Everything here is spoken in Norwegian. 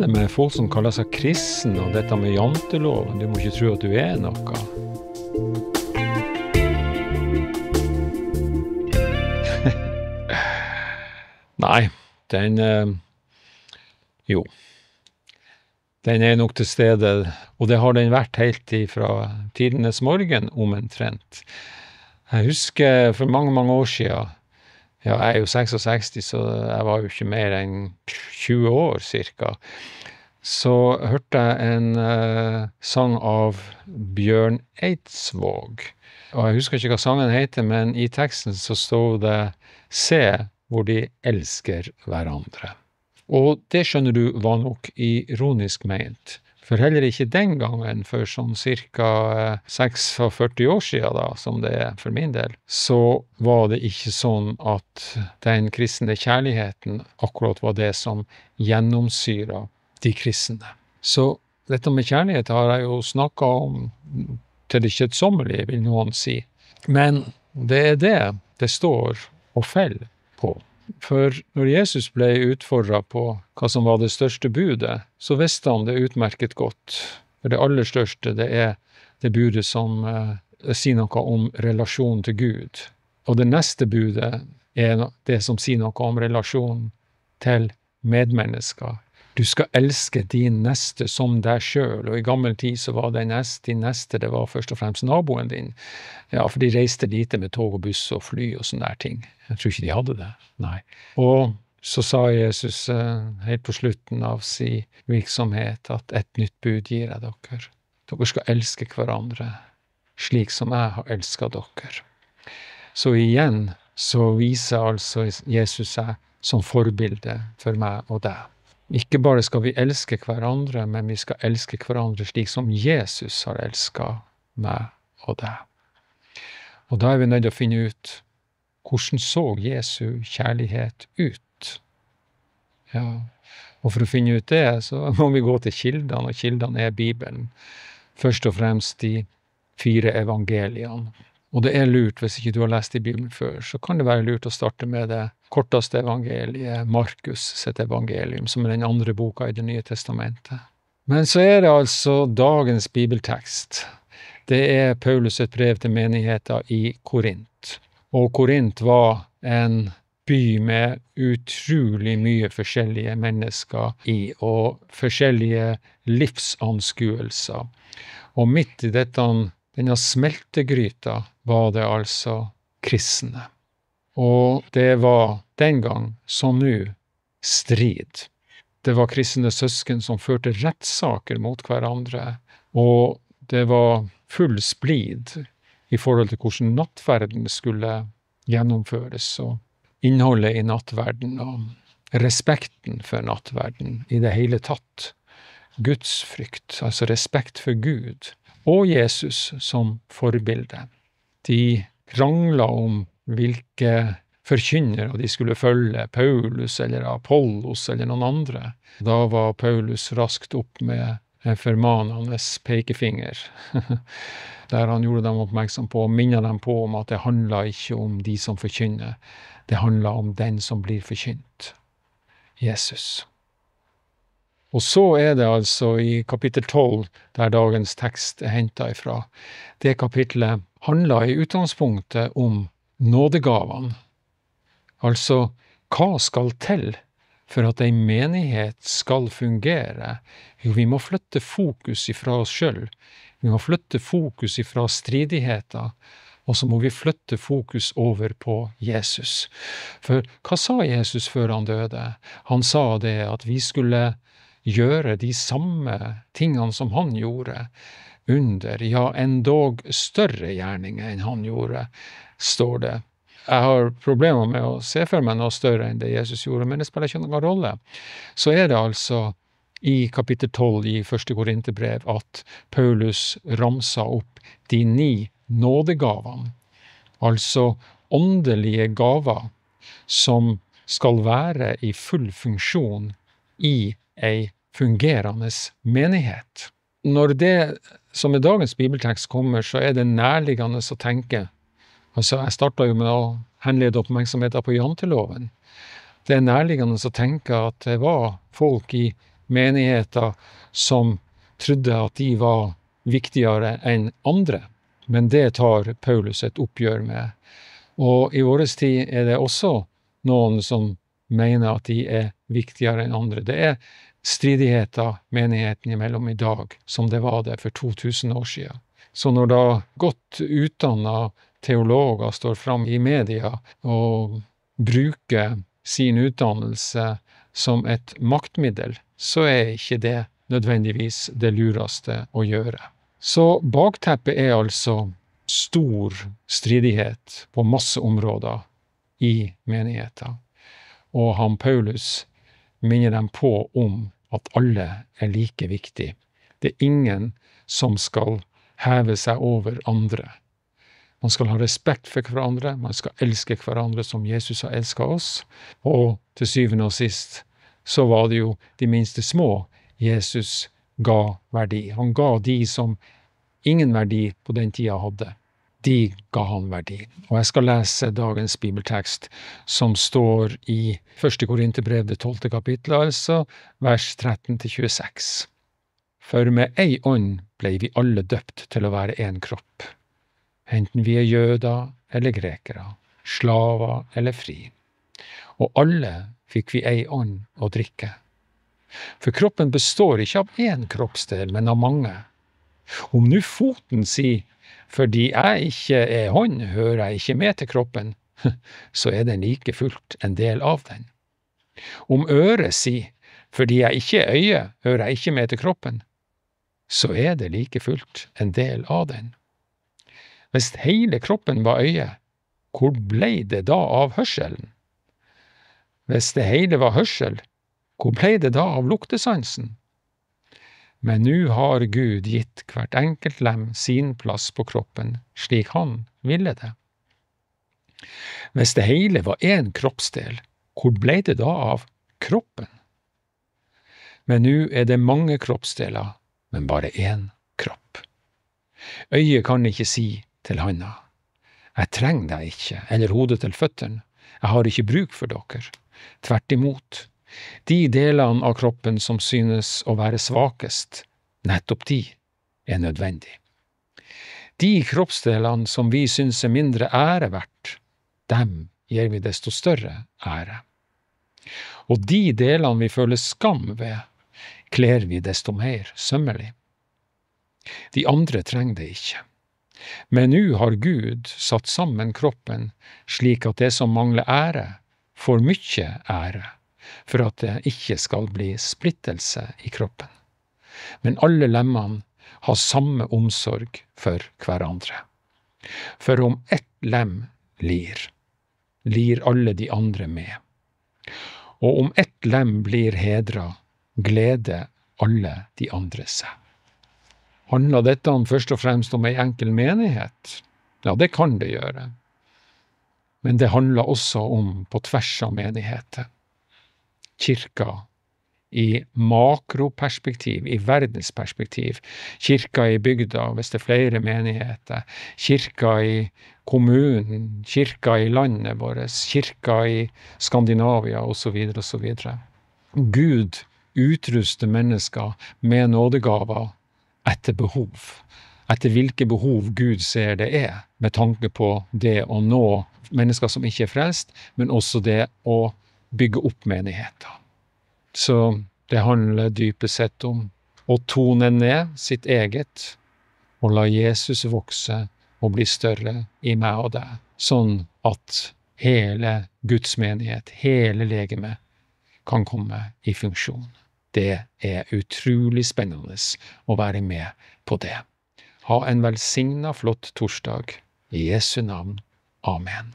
det med folk som kaller seg kristen, og dette med janteloven? Du må ikke tro at du er noe. Nei, den eh, Jo. Den er nok til stede, og det har den vært helt ifra tidenes morgen, omtrent. Jeg husker for mange, mange år sia Ja, jeg er jo 66, så jeg var jo ikke mer enn 20 år cirka. Så hørte jeg en uh, sang av Bjørn Eidsvåg. Og jeg husker ikke hva sangen heter, men i teksten så sto det Se hvor de elsker hverandre. Og det skjønner du var nok ironisk meint. For heller ikke den gangen, for sånn ca. 46 år siden, da, som det er for min del, så var det ikke sånn at den kristne kjærligheten akkurat var det som gjennomsyra de kristne. Så dette med kjærlighet har jeg jo snakka om til det kjedsommelige, vil noen si. Men det er det det står og faller på. For når Jesus ble utfordra på hva som var det største budet, så visste han det utmerket godt. For det aller største, det er det budet som eh, sier noe om relasjonen til Gud. Og det neste budet er det som sier noe om relasjonen til medmennesker. Du skal elske din neste som deg sjøl, og i gammel tid så var den neste, din neste det var først og fremst naboen din. Ja, for de reiste lite med tog og buss og fly og sånne der ting. Jeg tror ikke de hadde det, nei. Og så sa Jesus eh, helt på slutten av si virksomhet at et nytt bud gir jeg dere. Dere skal elske hverandre slik som jeg har elska dere. Så igjen så viser altså Jesus seg som forbilde for meg og deg. Ikke bare skal vi elske hverandre, men vi skal elske hverandre slik som Jesus har elska meg og deg. Og da er vi nødt til å finne ut hvordan så Jesu kjærlighet ut? Ja, og for å finne ut det, så må vi gå til kildene, og kildene er Bibelen. Først og fremst de fire evangeliene. Og det er lurt, hvis ikke du har lest i Bibelen før, så kan det være lurt å starte med det korteste evangeliet, Markus sitt evangelium, som er den andre boka i Det nye testamentet. Men så er det altså dagens bibeltekst. Det er Paulus et brev til menigheter i Korint. Og Korint var en by med utrolig mye forskjellige mennesker i, og forskjellige livsanskuelser. Og midt i dette denne smeltegryta var det altså kristne. Og det var den gang, som nå, strid. Det var kristne søsken som førte rettssaker mot hverandre, og det var full splid i forhold til hvordan nattverden skulle gjennomføres, og innholdet i nattverden, og respekten for nattverden i det hele tatt. Gudsfrykt, altså respekt for Gud, og Jesus som forbilde. De krangla om hvilke forkynnere de skulle følge, Paulus eller Apollos eller noen andre. Da var Paulus raskt opp med en formanende pekefinger, der han gjorde dem oppmerksom på og minnet dem på om at det handla ikke om de som forkynner, det handla om den som blir forkynt, Jesus. Og så er det altså i kapittel tolv, der dagens tekst er henta ifra. Det kapitlet handler i utgangspunktet om nådegavene. Altså, hva skal til for at ei menighet skal fungere? Jo, vi må flytte fokus ifra oss sjøl. Vi må flytte fokus ifra stridigheter. Og så må vi flytte fokus over på Jesus. For hva sa Jesus før han døde? Han sa det at vi skulle gjøre de samme tingene som han gjorde, under, ja, endog større gjerninger enn han gjorde, står det. Jeg har problemer med å se for meg noe større enn det Jesus gjorde, men det spiller ikke noen rolle. Så er det altså i kapittel 12 i første Korinterbrev at Paulus ramser opp de ni nådegavene, altså åndelige gaver som skal være i full funksjon i ei fungerende menighet. Når det som er dagens bibeltekst kommer, så er det nærliggende å tenke Altså, jeg starta jo med å henlede oppmerksomheten på janteloven. Det er nærliggende å tenke at det var folk i menigheter som trodde at de var viktigere enn andre, men det tar Paulus et oppgjør med. Og i vår tid er det også noen som mener at de er viktigere enn andre. Det er stridigheter menigheten imellom i dag, som det var det for 2000 år siden. Så når da godt utdanna teologer står fram i media og bruker sin utdannelse som et maktmiddel, så er ikke det nødvendigvis det lureste å gjøre. Så bakteppet er altså stor stridighet på masse områder i menigheten. Og han Paulus minner dem på om at alle er like viktig. Det er ingen som skal heve seg over andre. Man skal ha respekt for hverandre, man skal elske hverandre som Jesus har elska oss. Og til syvende og sist så var det jo de minste små Jesus ga verdi. Han ga de som ingen verdi på den tida hadde. De ga han verdi. Og jeg skal lese dagens bibeltekst, som står i første Korinterbrev, det tolvte kapittelet, altså, vers 13 26. For med ei ånd blei vi alle døpt til å være én kropp enten vi er jøder eller grekere, slaver eller fri. Og alle fikk vi ei ånd å drikke. For kroppen består ikke av én kroppsdel, men av mange. Om nu foten sier fordi jeg ikke er hånd, hører jeg ikke med til kroppen, så er den like fullt en del av den. Om øret sier fordi jeg ikke er øye, hører jeg ikke med til kroppen, så er det like fullt en del av den. Hvis hele kroppen var øye, hvor blei det da av hørselen? Hvis det hele var hørsel, hvor blei det da av luktesansen? Men nå har Gud gitt hvert enkelt lem sin plass på kroppen, slik han ville det. Hvis det hele var én kroppsdel, hvor ble det da av kroppen? Men nå er det mange kroppsdeler, men bare én kropp. Øyet kan ikke si til handa. Jeg trenger deg ikke, eller hodet til føttene, jeg har ikke bruk for dere. Tvert imot, de delene av kroppen som synes å være svakest, nettopp de er nødvendig. De kroppsdelene som vi synes er mindre ære verdt, dem gir vi desto større ære. Og de delene vi føler skam ved, kler vi desto mer sømmelig. De andre trenger det ikke. Men nå har Gud satt sammen kroppen slik at det som mangler ære, får mye ære, for at det ikke skal bli splittelse i kroppen. Men alle lemmene har samme omsorg for hverandre. For om ett lem lir, lir alle de andre med. Og om ett lem blir hedra, gleder alle de andre seg. Handler dette først og fremst om ei enkel menighet? Ja, det kan det gjøre. Men det handler også om på tvers av menigheter. Kirka i makroperspektiv, i verdensperspektiv. Kirka i bygda, hvis det er flere menigheter. Kirka i kommunen, kirka i landet vårt, kirka i Skandinavia osv. osv. Gud utruster mennesker med nådegaver etter behov. Etter hvilke behov Gud ser det er, med tanke på det å nå mennesker som ikke er frelst, men også det å bygge opp menigheter. Så det handler dypest sett om å tone ned sitt eget og la Jesus vokse og bli større i meg og deg, sånn at hele Guds menighet, hele legemet, kan komme i funksjon. Det er utrolig spennende å være med på det. Ha en velsigna flott torsdag. I Jesu navn. Amen.